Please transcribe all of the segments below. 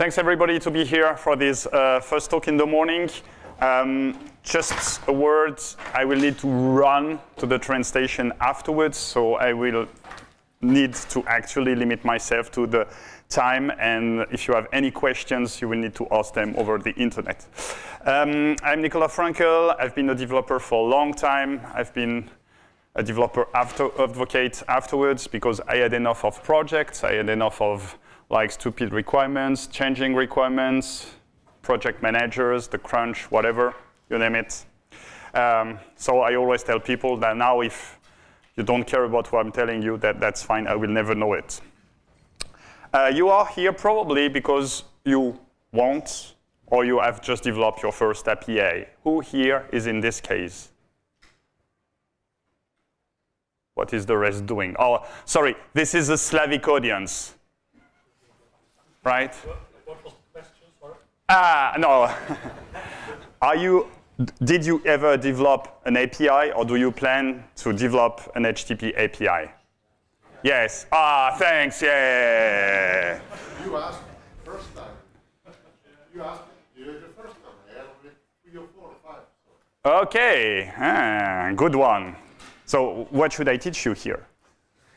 thanks everybody to be here for this uh, first talk in the morning. Um, just a word, I will need to run to the train station afterwards, so I will need to actually limit myself to the time, and if you have any questions, you will need to ask them over the internet. Um, I'm Nicolas Fränkel. I've been a developer for a long time. I've been a developer after, advocate afterwards because I had enough of projects. I had enough of like stupid requirements, changing requirements, project managers, the crunch, whatever, you name it. Um, so I always tell people that now if you don't care about what I'm telling you, that, that's fine, I will never know it. Uh, you are here probably because you want or you have just developed your first API. Who here is in this case? What is the rest doing? Oh, sorry, this is a Slavic audience, right? What was the question, sorry? Ah, no. Are you, did you ever develop an API or do you plan to develop an HTTP API? Yes. Ah, thanks. Yeah. You asked first time. You asked you did the first time. I had only three or four or five. So. Okay. Ah, good one. So, what should I teach you here?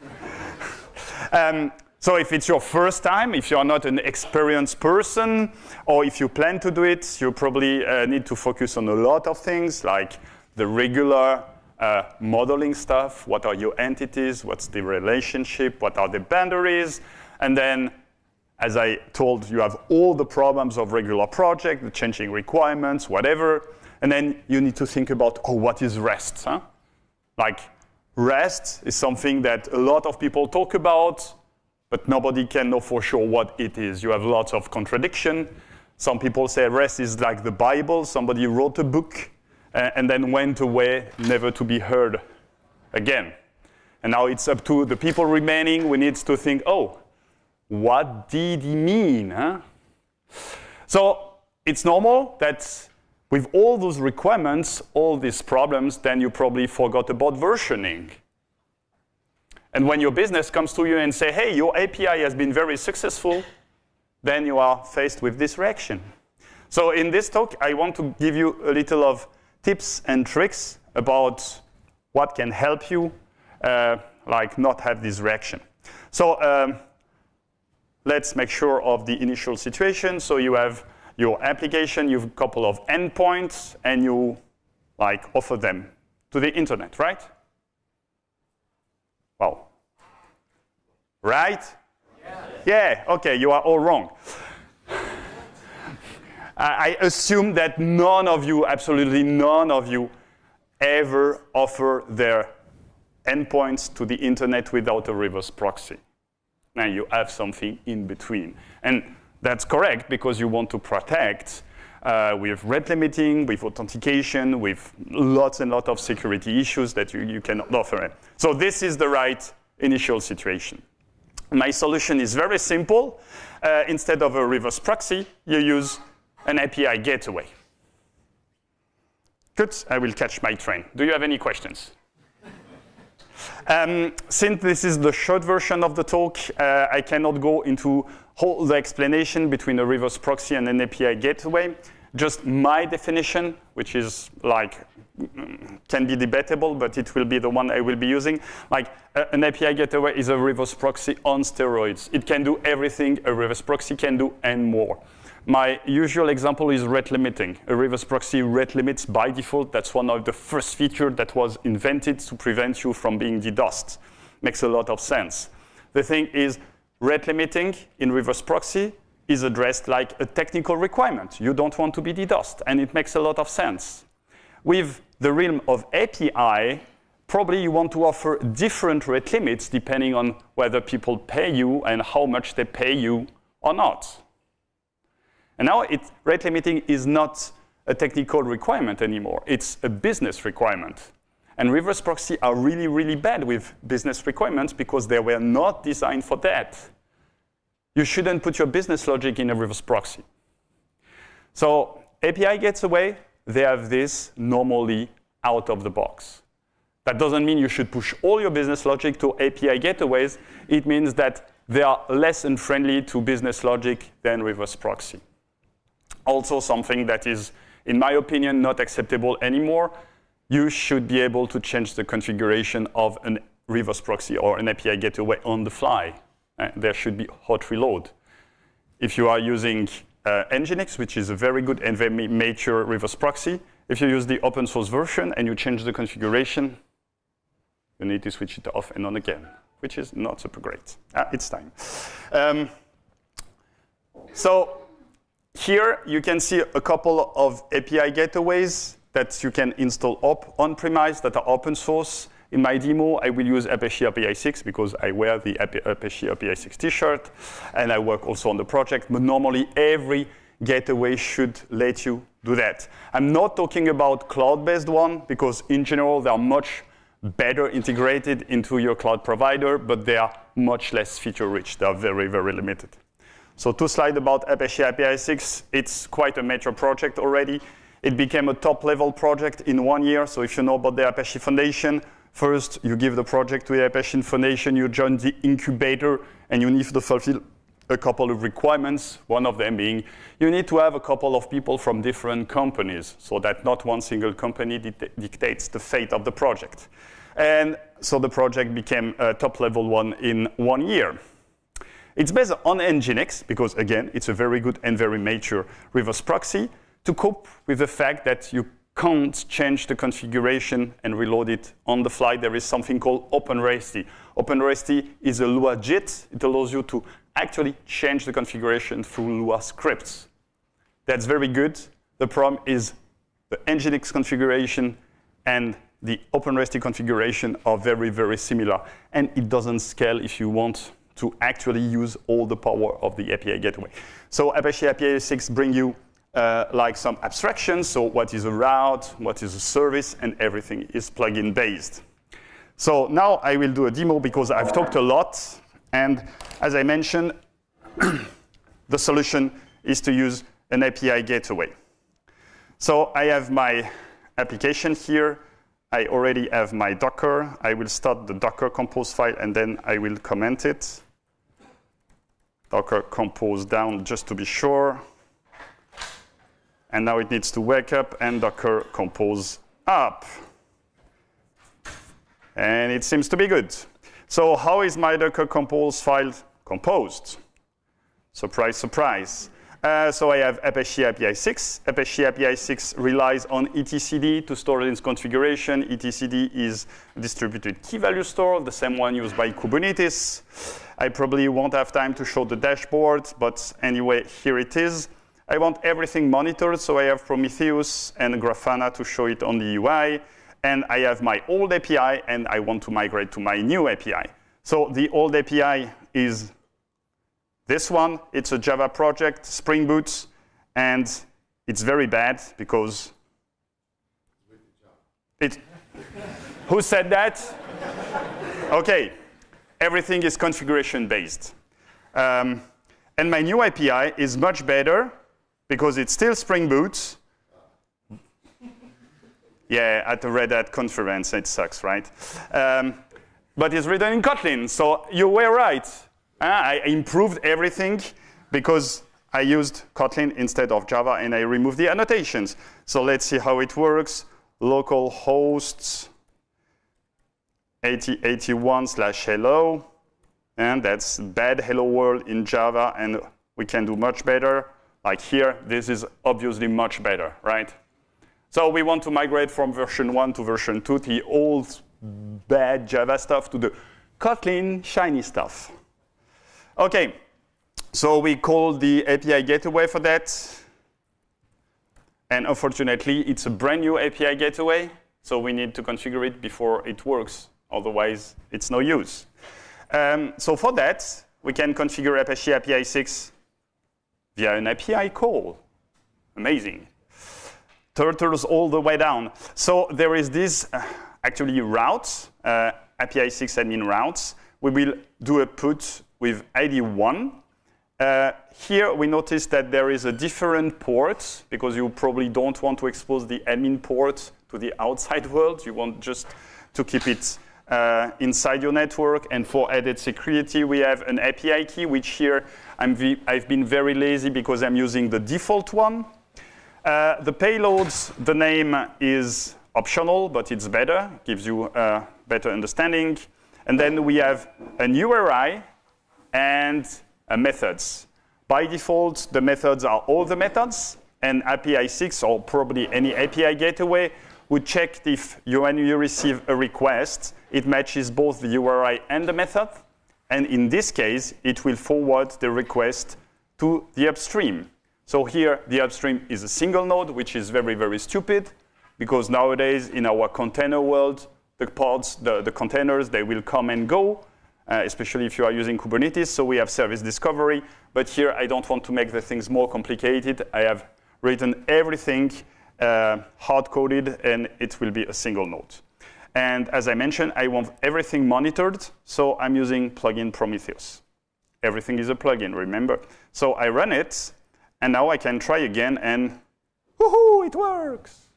um, so, if it's your first time, if you're not an experienced person, or if you plan to do it, you probably uh, need to focus on a lot of things like the regular uh, modeling stuff. What are your entities? What's the relationship? What are the boundaries? And then, as I told, you have all the problems of regular project, the changing requirements, whatever. And then you need to think about, oh, what is REST? Huh? Like, REST is something that a lot of people talk about, but nobody can know for sure what it is. You have lots of contradiction. Some people say REST is like the Bible. Somebody wrote a book uh, and then went away, never to be heard again. And now it's up to the people remaining. We need to think, oh, what did he mean? Huh? So it's normal that with all those requirements, all these problems, then you probably forgot about versioning. And when your business comes to you and say, hey, your API has been very successful, then you are faced with this reaction. So in this talk, I want to give you a little of tips and tricks about what can help you uh, like not have this reaction. So um, let's make sure of the initial situation. So you have your application, you have a couple of endpoints, and you like offer them to the internet, right? Right? Yeah. yeah, okay, you are all wrong. I assume that none of you, absolutely none of you, ever offer their endpoints to the internet without a reverse proxy. Now you have something in between. And that's correct because you want to protect uh, with rate limiting, with authentication, with lots and lots of security issues that you, you cannot offer. It. So this is the right initial situation. My solution is very simple. Uh, instead of a reverse proxy, you use an API gateway. Good, I will catch my train. Do you have any questions? Um, since this is the short version of the talk, uh, I cannot go into all the explanation between a reverse proxy and an API gateway. Just my definition, which is like can be debatable, but it will be the one I will be using. Like uh, an API gateway is a reverse proxy on steroids. It can do everything a reverse proxy can do and more. My usual example is rate limiting. A reverse proxy rate limits by default. That's one of the first features that was invented to prevent you from being DDoSed. Makes a lot of sense. The thing is, rate limiting in reverse proxy is addressed like a technical requirement. You don't want to be DDoSed, and it makes a lot of sense. With the realm of API, probably you want to offer different rate limits depending on whether people pay you and how much they pay you or not. And now it, rate limiting is not a technical requirement anymore. It's a business requirement. And reverse proxy are really, really bad with business requirements because they were not designed for that. You shouldn't put your business logic in a reverse proxy. So API gateway, they have this normally out of the box. That doesn't mean you should push all your business logic to API gateways. It means that they are less unfriendly to business logic than reverse proxy. Also, something that is, in my opinion, not acceptable anymore. You should be able to change the configuration of a reverse proxy or an API gateway on the fly. Uh, there should be hot reload. If you are using uh, Nginx, which is a very good and very mature reverse proxy, if you use the open source version and you change the configuration, you need to switch it off and on again, which is not super great. Ah, it's time. Um, so here you can see a couple of API gateways that you can install up on-premise that are open source. In my demo, I will use Apache APISIX because I wear the Apache APISIX t-shirt, and I work also on the project. But normally, every gateway should let you do that. I'm not talking about cloud-based one because in general, they are much better integrated into your cloud provider, but they are much less feature-rich. They are very, very limited. So two slides about Apache APISIX. It's quite a major project already. It became a top-level project in one year. So if you know about the Apache Foundation, first you give the project to the Apache Foundation, you join the incubator, and you need to fulfill a couple of requirements. One of them being you need to have a couple of people from different companies so that not one single company dictates the fate of the project. And so the project became a top level one in one year. It's based on Nginx because, again, it's a very good and very mature reverse proxy to cope with the fact that you can't change the configuration and reload it on the fly. There is something called OpenResty. OpenResty is a Lua JIT. It allows you to actually change the configuration through Lua scripts. That's very good. The problem is the Nginx configuration and the OpenResty configuration are very, very similar. And it doesn't scale if you want to actually use all the power of the API gateway. So Apache APISIX bring you uh, like some abstractions. So what is a route, what is a service, and everything is plugin based. So now I will do a demo because I've talked a lot. And as I mentioned, the solution is to use an API gateway. So I have my application here. I already have my Docker. I will start the Docker compose file, and then I will comment it. Docker compose down just to be sure. And now it needs to wake up and Docker compose up. And it seems to be good. So how is my Docker compose file composed? Surprise, surprise. Uh, so I have Apache APISIX. Apache APISIX relies on etcd to store its configuration. etcd is distributed key value store, the same one used by Kubernetes. I probably won't have time to show the dashboard, but anyway, here it is. I want everything monitored, so I have Prometheus and Grafana to show it on the UI. And I have my old API, and I want to migrate to my new API. So the old API is this one, it's a Java project, Spring Boot, and it's very bad because it. who said that? okay, everything is configuration based. Um, and my new API is much better because it's still Spring Boot. yeah, at the Red Hat conference, it sucks, right? Um, but it's written in Kotlin, so you were right. I improved everything because I used Kotlin instead of Java and I removed the annotations. So let's see how it works. Local hosts 8081 slash hello. And that's bad hello world in Java and we can do much better. Like here, this is obviously much better, right? So we want to migrate from version 1 to version 2, the old bad Java stuff to the Kotlin shiny stuff. Okay, so we call the API gateway for that. And unfortunately, it's a brand new API gateway, so we need to configure it before it works. Otherwise, it's no use. Um, so for that, we can configure Apache APISIX via an API call. Amazing. Turtles all the way down. So there is this uh, actually routes, uh, APISIX admin routes. We will do a put with ID 1. Uh, here we notice that there is a different port because you probably don't want to expose the admin port to the outside world. You want just to keep it uh, inside your network. And for added security, we have an API key, which here I'm I've been very lazy because I'm using the default one. Uh, the payloads, the name is optional, but it's better, gives you a better understanding. And then we have an URI and a methods. By default, the methods are all the methods, and APISIX or probably any API gateway would check if you, when you receive a request, it matches both the URI and the method. And in this case, it will forward the request to the upstream. So here, the upstream is a single node, which is very, very stupid, because nowadays in our container world, the pods, the, the containers, they will come and go, uh, especially if you are using Kubernetes. So we have service discovery. But here, I don't want to make the things more complicated. I have written everything uh, hard-coded, and it will be a single node. And as I mentioned, I want everything monitored, so I'm using plugin Prometheus. Everything is a plugin, remember? So I run it, and now I can try again, and woohoo, it works.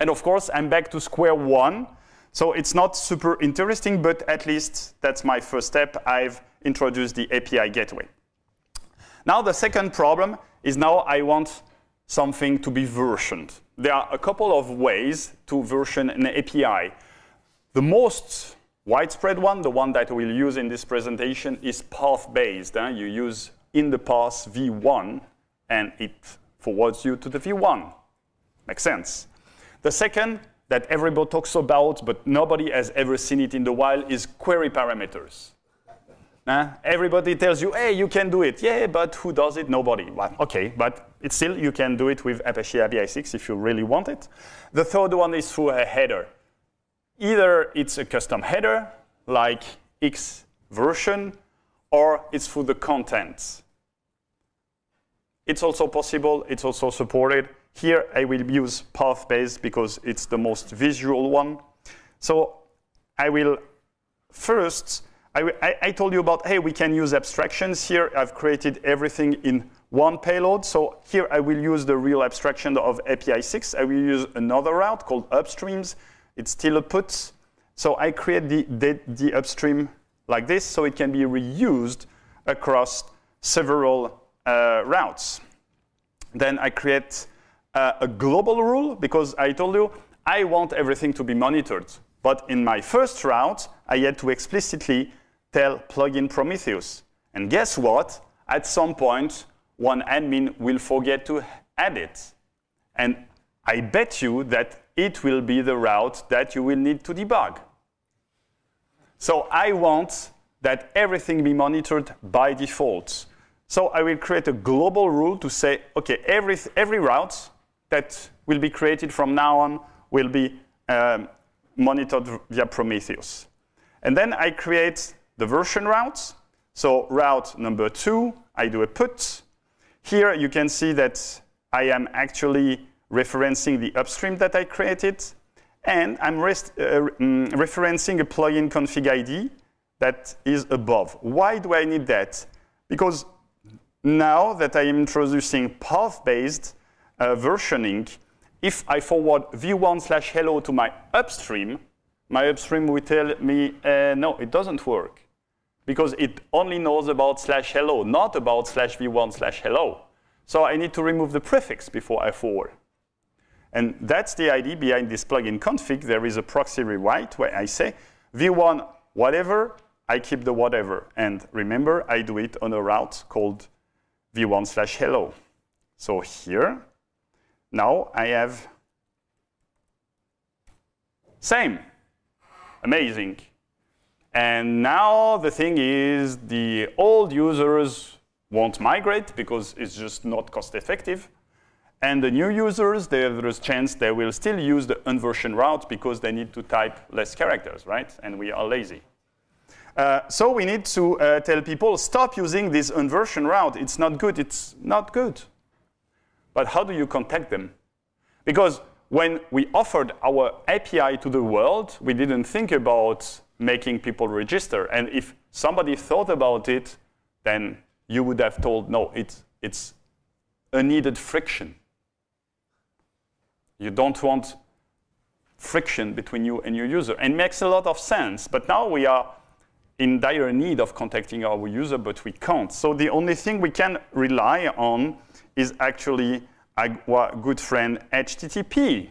And of course, I'm back to square one. So it's not super interesting, but at least that's my first step. I've introduced the API gateway. Now the second problem is now I want something to be versioned. There are a couple of ways to version an API. The most widespread one, the one that we'll use in this presentation, is path-based. Eh? You use in the path v1, and it forwards you to the v1. Makes sense. The second that everybody talks about, but nobody has ever seen it in the wild, is query parameters. Uh, everybody tells you, hey, you can do it. Yeah, but who does it? Nobody. Well, okay, but it's still, you can do it with Apache APISIX if you really want it. The third one is through a header. Either it's a custom header, like X version, or it's through the contents. It's also possible, it's also supported. Here I will use path-based because it's the most visual one. So I will first I, I, I, told you about, hey, we can use abstractions here. I've created everything in one payload. So here I will use the real abstraction of APISIX. I will use another route called upstreams. It's still a put. So I create the, the, the upstream like this so it can be reused across several uh, routes. Then I create uh, a global rule because I told you I want everything to be monitored. But in my first route, I had to explicitly tell plugin Prometheus. And guess what? At some point, one admin will forget to add it. And I bet you that it will be the route that you will need to debug. So I want that everything be monitored by default. So I will create a global rule to say, OK, every, every route that will be created from now on will be um, monitored via Prometheus. And then I create the version routes. So route number two, I do a put. Here you can see that I am actually referencing the upstream that I created. And I'm uh, mm, referencing a plugin config ID that is above. Why do I need that? Because now that I am introducing path-based uh, versioning, if I forward v1 slash hello to my upstream, my upstream will tell me, uh, no, it doesn't work because it only knows about slash hello, not about slash v1 slash hello. So I need to remove the prefix before I forward. And that's the idea behind this plugin config. There is a proxy rewrite where I say v1 whatever, I keep the whatever. And remember, I do it on a route called v1 slash hello. So here, now I have same. Amazing. And now the thing is the old users won't migrate because it's just not cost effective. And the new users, there's a chance they will still use the unversion route because they need to type less characters, right? And we are lazy. Uh, so we need to uh, tell people, stop using this unversion route. It's not good. It's not good. But how do you contact them? Because when we offered our API to the world, we didn't think about making people register. And if somebody thought about it, then you would have told, no, it's, it's a needed friction. You don't want friction between you and your user. And makes a lot of sense. But now we are in dire need of contacting our user, but we can't. So the only thing we can rely on is actually our good friend HTTP.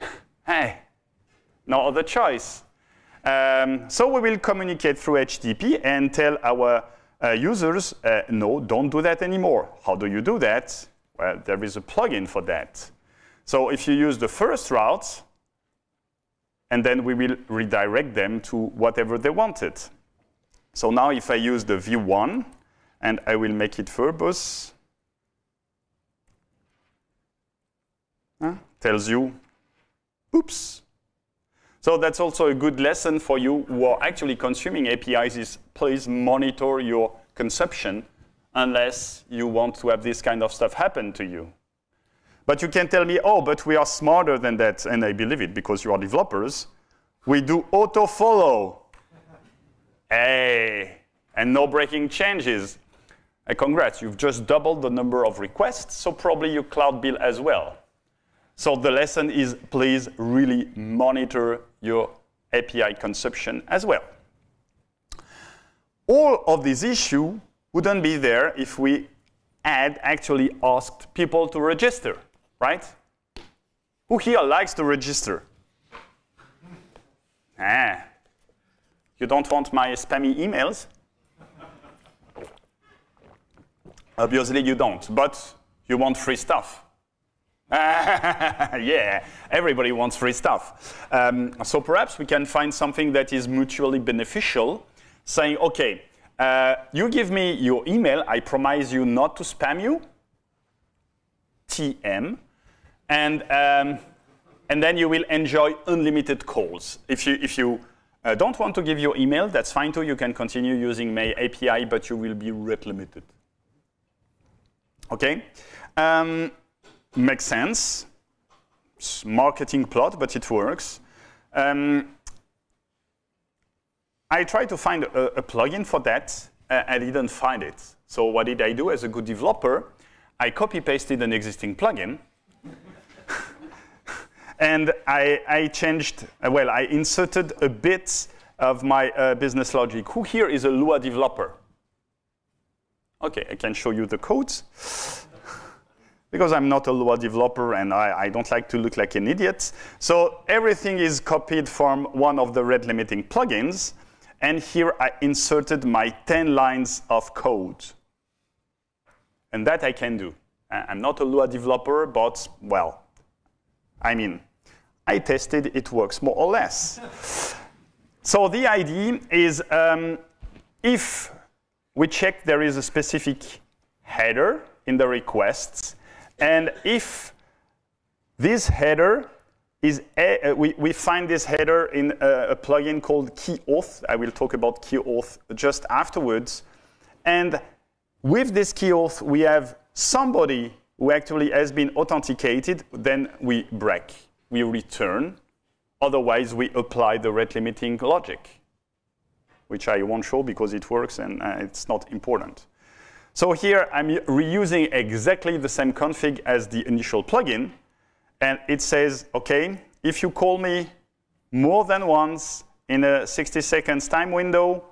hey, no other choice. Um, so we will communicate through HTTP and tell our uh, users, uh, no, don't do that anymore. How do you do that? Well, there is a plugin for that. So if you use the first route, and then we will redirect them to whatever they wanted. So now if I use the v1, and I will make it verbose, tells you, oops. So that's also a good lesson for you who are actually consuming APIs is please monitor your consumption unless you want to have this kind of stuff happen to you. But you can tell me, oh, but we are smarter than that, and I believe it because you are developers. We do auto follow. hey, and no breaking changes. Uh, congrats, you've just doubled the number of requests, so probably your cloud bill as well. So the lesson is please really monitor your API consumption as well. All of these issues wouldn't be there if we had actually asked people to register right? Who here likes to register? Ah, you don't want my spammy emails? Obviously you don't, but you want free stuff. yeah, everybody wants free stuff. Um, so perhaps we can find something that is mutually beneficial, saying, okay, uh, you give me your email, I promise you not to spam you, TM, and, um, and then you will enjoy unlimited calls. If you, if you uh, don't want to give your email, that's fine too. You can continue using my API, but you will be rate limited. Okay? Um, makes sense. Marketing plot, but it works. Um, I tried to find a, a plugin for that. Uh, I didn't find it. So what did I do as a good developer? I copy-pasted an existing plugin, and I, I, changed, uh, well, I inserted a bit of my uh, business logic. Who here is a Lua developer? Okay, I can show you the codes. Because I'm not a Lua developer and I, I, don't like to look like an idiot. So everything is copied from one of the red limiting plugins. And here I inserted my 10 lines of code. And that I can do. I'm not a Lua developer, but, well, I mean, I tested, it works more or less. so the idea is um, if we check there is a specific header in the requests, and if this header is, a, uh, we, we find this header in a, a plugin called KeyAuth. I will talk about KeyAuth just afterwards. And with this KeyAuth, we have somebody who actually has been authenticated, then we break, we return. Otherwise, we apply the rate limiting logic, which I won't show because it works and uh, it's not important. So here, I'm reusing exactly the same config as the initial plugin. And it says, OK, if you call me more than once in a 60 seconds time window,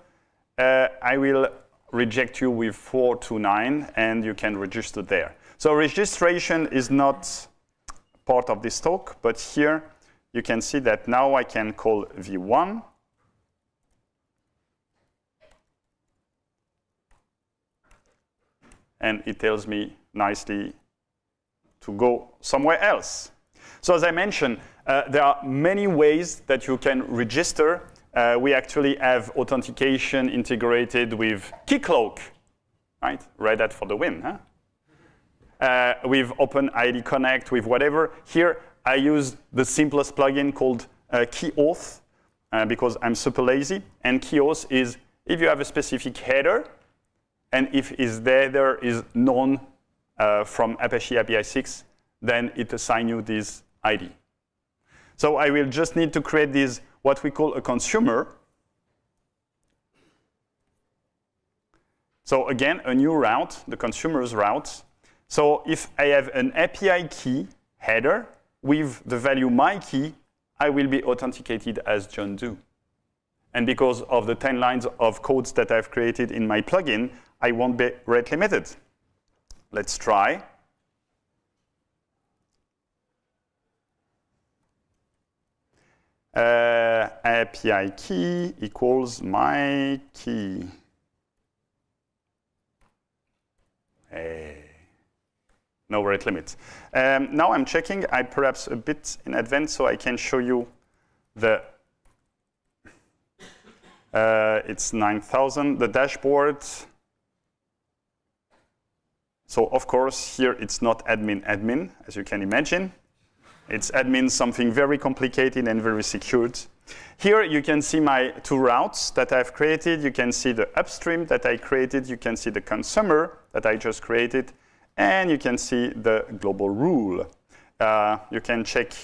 uh, I will reject you with 429, and you can register there. So registration is not part of this talk, but here you can see that now I can call v1. And it tells me nicely to go somewhere else. So as I mentioned, uh, there are many ways that you can register uh, we actually have authentication integrated with Keycloak, right? Red Hat for the win, huh? Uh, with OpenID Connect, with whatever. Here, I use the simplest plugin called uh, KeyAuth uh, because I'm super lazy. And KeyAuth is if you have a specific header, and if is there, there is known uh, from Apache APISIX, then it assigns you this ID. So I will just need to create this what we call a consumer. So again, a new route, the consumer's route. So if I have an API key header, with the value my key, I will be authenticated as John Doe. And because of the 10 lines of codes that I've created in my plugin, I won't be rate limited. Let's try. Uh, API key equals my key. Hey. No rate limit. Um, now I'm checking. I perhaps a bit in advance so I can show you the. Uh, it's 9,000. The dashboard. So of course here it's not admin admin as you can imagine. It's admin something very complicated and very secured. Here you can see my two routes that I've created. You can see the upstream that I created. You can see the consumer that I just created. And you can see the global rule. Uh, you can check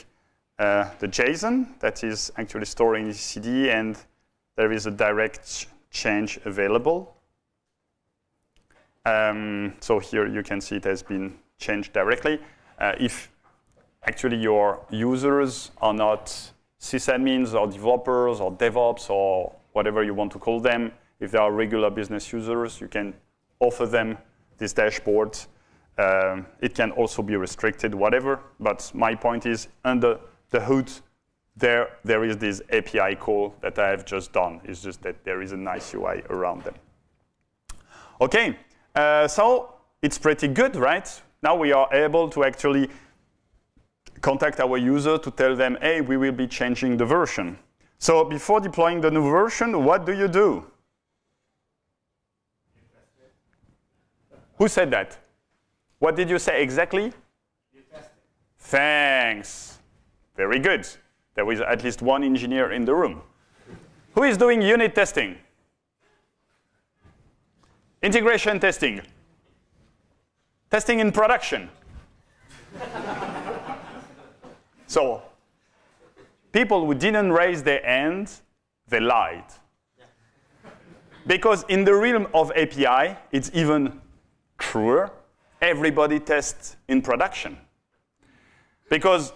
uh, the JSON that is actually stored in etcd, and there is a direct change available. Um, so here you can see it has been changed directly. Uh, if actually your users are not sysadmins or developers or DevOps or whatever you want to call them. If they are regular business users, you can offer them this dashboard. Um, it can also be restricted, whatever. But my point is, under the hood, there, there is this API call that I have just done. It's just that there is a nice UI around them. OK, uh, so it's pretty good, right? Now we are able to actually contact our user to tell them, hey, we will be changing the version. So before deploying the new version, what do you do? Who said that? What did you say exactly? Thanks. Very good. There is at least one engineer in the room. Who is doing unit testing? Integration testing. Testing in production. So people who didn't raise their hand, they lied. Because in the realm of API, it's even truer. Everybody tests in production. Because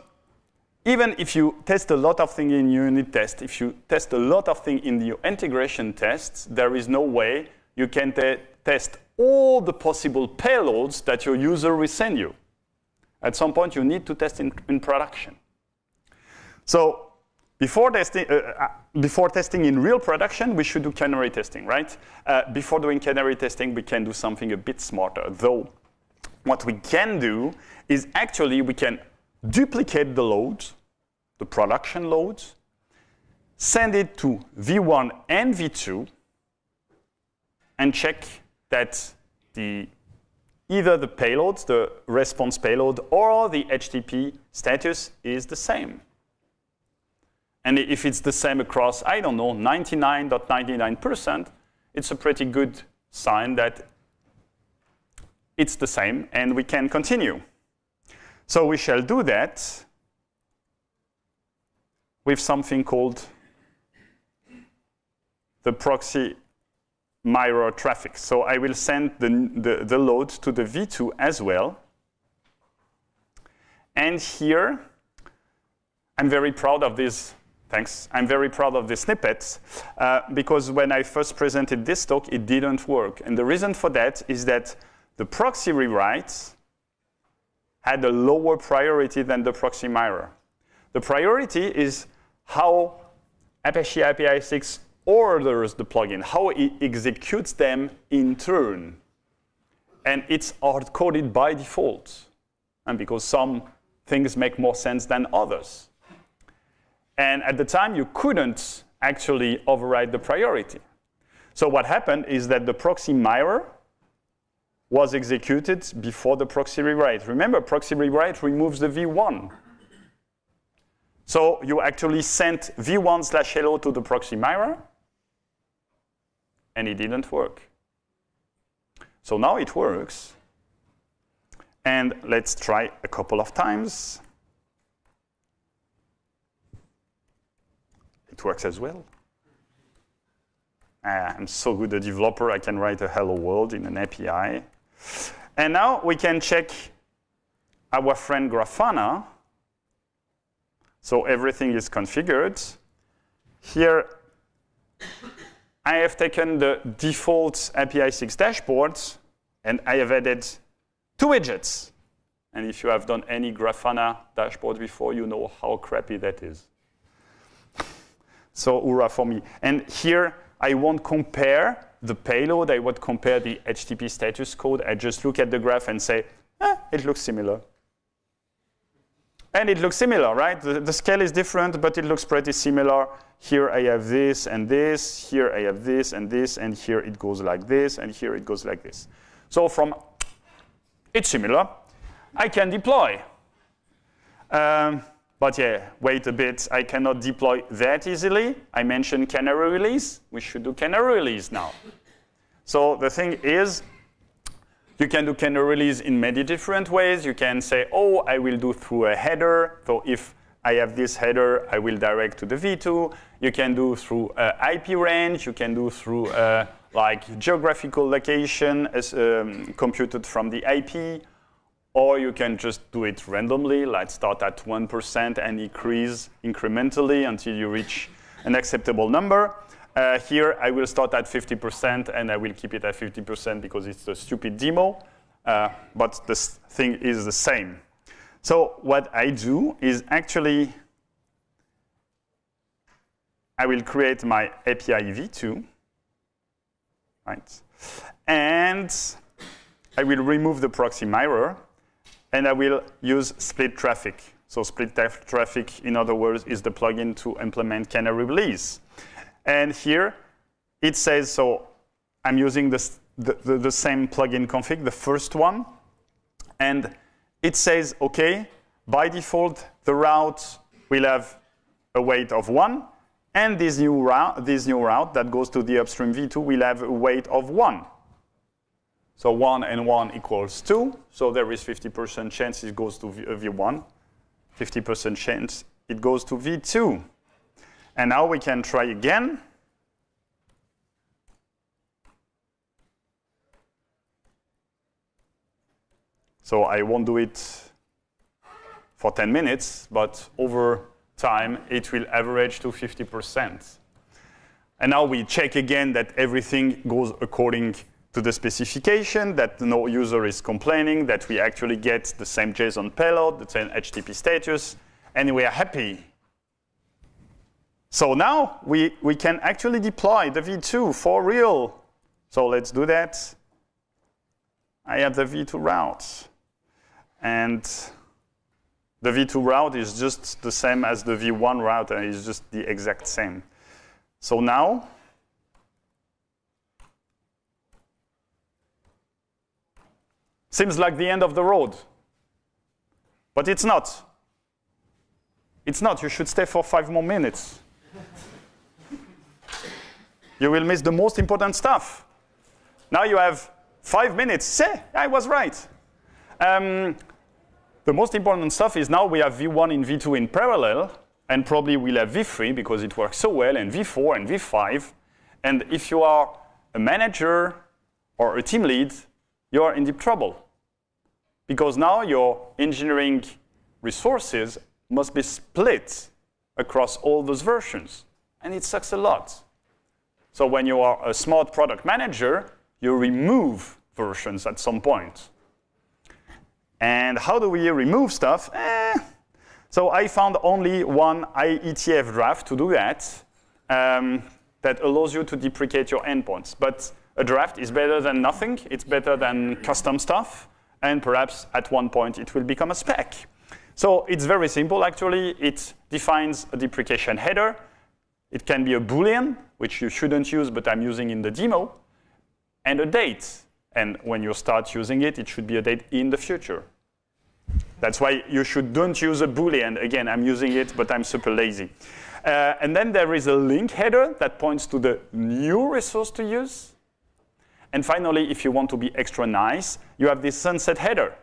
even if you test a lot of things in unit test, if you test a lot of things in your integration tests, there is no way you can test all the possible payloads that your user will send you. At some point, you need to test in, in production. So before testing, uh, uh, before testing in real production, we should do canary testing, right? Uh, before doing canary testing, we can do something a bit smarter. Though, what we can do is actually we can duplicate the loads, the production loads, send it to V1 and V2, and check that the either the payload, the response payload, or the HTTP status is the same. And if it's the same across, I don't know, 99.99%, it's a pretty good sign that it's the same and we can continue. So we shall do that with something called the proxy mirror traffic. So I will send the, the, the load to the V2 as well. And here, I'm very proud of this Thanks. I'm very proud of the snippets uh, because when I first presented this talk, it didn't work. And the reason for that is that the proxy rewrites had a lower priority than the proxy mirror. The priority is how Apache APISIX orders the plugin, how it executes them in turn. And it's hard-coded by default, and because some things make more sense than others. And at the time, you couldn't actually override the priority. So what happened is that the proxy mirror was executed before the proxy rewrite. Remember, proxy rewrite removes the v1. So you actually sent v1 slash hello to the proxy mirror, and it didn't work. So now it works. And let's try a couple of times. it works as well. Uh, I'm so good a developer, I can write a hello world in an API. And now we can check our friend Grafana So everything is configured. Here, I have taken the default APISIX dashboard and I have added two widgets. And if you have done any Grafana dashboard before, you know how crappy that is. So hurrah for me. And here, I won't compare the payload. I won't compare the HTTP status code. I just look at the graph and say, eh, it looks similar. And it looks similar, right? The, the, scale is different, but it looks pretty similar. Here I have this and this, here I have this and this, and here it goes like this, and here it goes like this. So from, it's similar. I can deploy. Um, but yeah, wait a bit, I cannot deploy that easily. I mentioned canary release. We should do canary release now. So the thing is, you can do canary release in many different ways. You can say, oh, I will do through a header. So if I have this header, I will direct to the V2. You can do through uh, IP range. You can do through uh, like geographical location as um, computed from the IP. Or you can just do it randomly, like start at 1% and increase incrementally until you reach an acceptable number. Uh, here, I will start at 50% and I will keep it at 50% because it's a stupid demo, uh, but the thing is the same. So what I do is actually, I will create my API v2, right? And I will remove the proxy mirror and I will use split traffic. So split traffic, in other words, is the plugin to implement canary release. And here it says, so I'm using this, the, the, the same plugin config, the first one. And it says, OK, by default, the route will have a weight of 1. And this new, route, this new route that goes to the upstream v2 will have a weight of 1. So 1 and 1 equals 2. So there is 50% chance it goes to v, uh, v1, 50% chance it goes to v2. And now we can try again. So I won't do it for 10 minutes, but over time, it will average to 50%. And now we check again that everything goes according to the specification, that no user is complaining, that we actually get the same JSON payload, the same HTTP status, and we are happy. So now we, we can actually deploy the V2 for real. So let's do that. I have the V2 route. And the V2 route is just the same as the V1 route, and it's just the exact same. So now, seems like the end of the road. But it's not. It's not. You should stay for five more minutes you will miss the most important stuff. Now you have five minutes. Say, I was right. Um, the most important stuff is now we have V1 and V2 in parallel, and probably we'll have V3 because it works so well, and V4 and V5. And if you are a manager or a team lead, you are in deep trouble. Because now your engineering resources must be split across all those versions. And it sucks a lot. So when you are a smart product manager, you remove versions at some point. And how do we remove stuff? Eh. So I found only one IETF draft to do that um, that allows you to deprecate your endpoints. But a draft is better than nothing. It's better than custom stuff. And perhaps at one point it will become a spec. So it's very simple, actually. It defines a deprecation header. It can be a Boolean, which you shouldn't use, but I'm using in the demo, and a date. And when you start using it, it should be a date in the future. That's why you should don't use a Boolean. Again, I'm using it, but I'm super lazy. Uh, and then there is a link header that points to the new resource to use. And finally, if you want to be extra nice, you have this sunset header.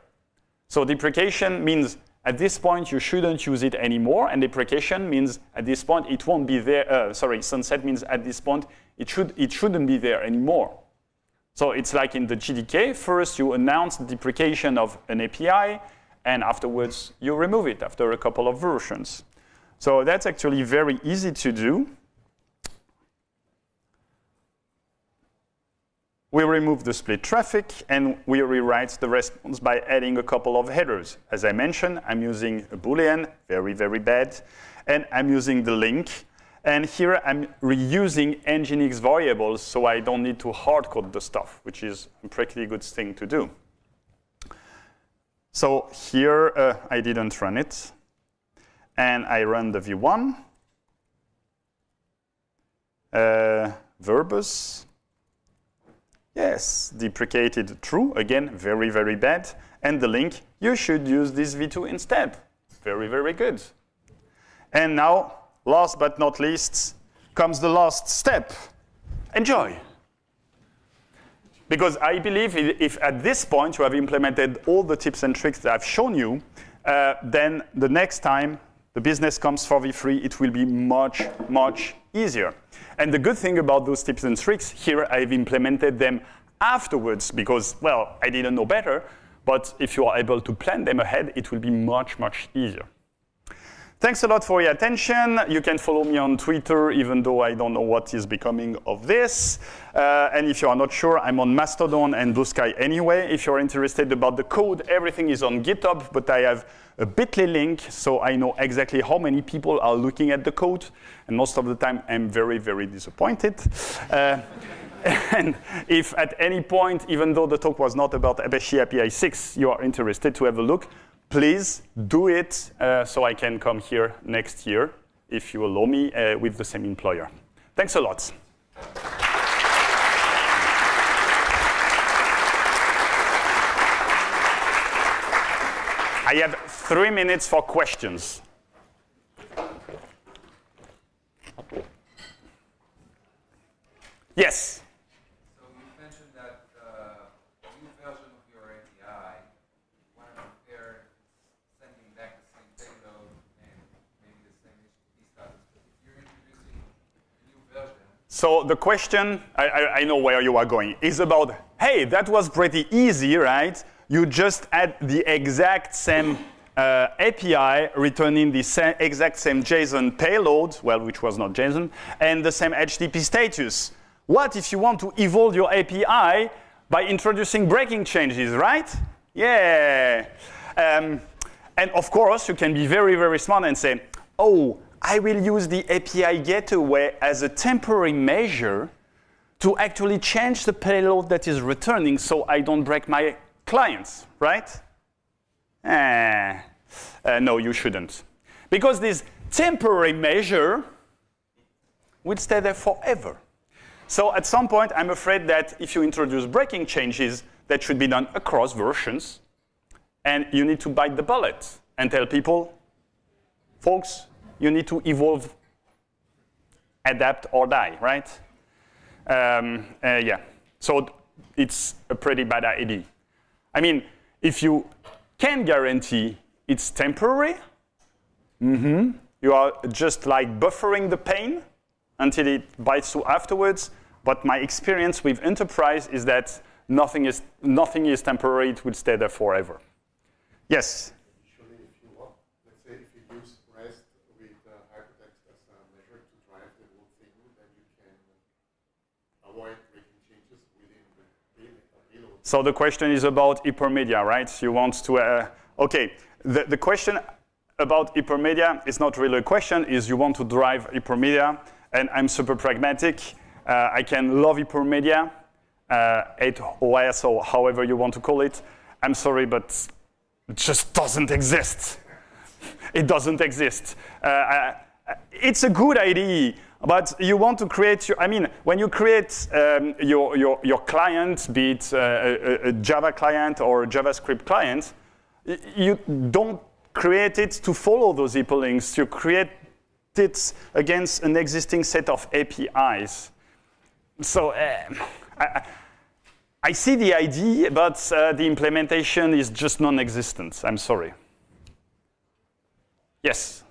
So deprecation means at this point, you shouldn't use it anymore, and deprecation means at this point it won't be there. Uh, sorry, sunset means at this point it, should, it shouldn't be there anymore. So it's like in the JDK, first you announce the deprecation of an API, and afterwards you remove it after a couple of versions. So that's actually very easy to do. We remove the split traffic and we rewrite the response by adding a couple of headers. As I mentioned, I'm using a Boolean, very, very bad, and I'm using the link. And here I'm reusing Nginx variables so I don't need to hardcode the stuff, which is a pretty good thing to do. So here uh, I didn't run it. And I run the v1. Uh, verbose. Yes, deprecated true. Again, very, very bad. And the link, you should use this v2 instead. Very, very good. And now, last but not least, comes the last step. Enjoy. Because I believe if at this point you have implemented all the tips and tricks that I've shown you, uh, then the next time the business comes for V3, it will be much, much easier. And the good thing about those tips and tricks, here I've implemented them afterwards because, well, I didn't know better, but if you are able to plan them ahead, it will be much, much easier. Thanks a lot for your attention. You can follow me on Twitter, even though I don't know what is becoming of this. Uh, and if you are not sure, I'm on Mastodon and Bluesky anyway. If you're interested about the code, everything is on GitHub, but I have a bit.ly link, so I know exactly how many people are looking at the code. And most of the time, I'm very, very disappointed. Uh, and if at any point, even though the talk was not about Apache APISIX, you are interested to have a look, please do it uh, so I can come here next year, if you allow me, uh, with the same employer. Thanks a lot. I have three minutes for questions. Yes. So the question, I, I, I, know where you are going, is about, hey, that was pretty easy, right? You just add the exact same uh, API returning the same, exact same JSON payload, well, which was not JSON, and the same HTTP status. What if you want to evolve your API by introducing breaking changes, right? Yeah. Um, and of course, you can be very, very smart and say, oh, I will use the API gateway as a temporary measure to actually change the payload that is returning so I don't break my clients, right? Eh, uh, no, you shouldn't. Because this temporary measure would stay there forever. So at some point, I'm afraid that if you introduce breaking changes, that should be done across versions. And you need to bite the bullet and tell people, folks, you need to evolve, adapt, or die, right? Um, uh, yeah. So it's a pretty bad idea. I mean, if you can guarantee it's temporary, mm-hmm, you are just like buffering the pain until it bites you afterwards. But my experience with enterprise is that nothing is, nothing is temporary, it will stay there forever. Yes? So the question is about hypermedia, right? You want to, uh, okay, the, the question about hypermedia is not really a question, is you want to drive hypermedia, and I'm super pragmatic. Uh, I can love hypermedia, uh, 8 OS or however you want to call it. I'm sorry, but it just doesn't exist. it doesn't exist. Uh, it's a good idea, but you want to create, your, I mean, when you create um, your, your, your client, be it uh, a, a, Java client or a JavaScript client, you don't create it to follow those hyperlinks. You create it against an existing set of APIs. So uh, I, I, see the idea, but uh, the implementation is just non-existent. I'm sorry. Yes?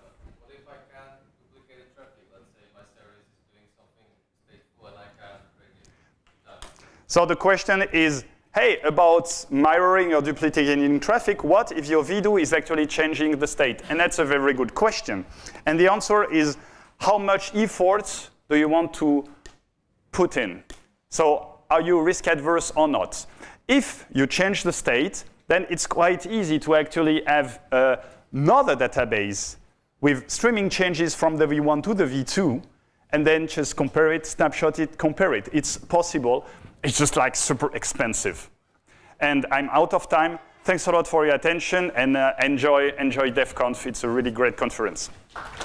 So the question is, hey, about mirroring or duplicating traffic, what if your VDO is actually changing the state? And that's a very good question. And the answer is how much effort do you want to put in? So are you risk adverse or not? If you change the state, then it's quite easy to actually have uh, another database with streaming changes from the V1 to the V2, and then just compare it, snapshot it, compare it. It's possible. It's just like super expensive. And I'm out of time. Thanks a lot for your attention, and uh, enjoy, enjoy DevConf. It's a really great conference.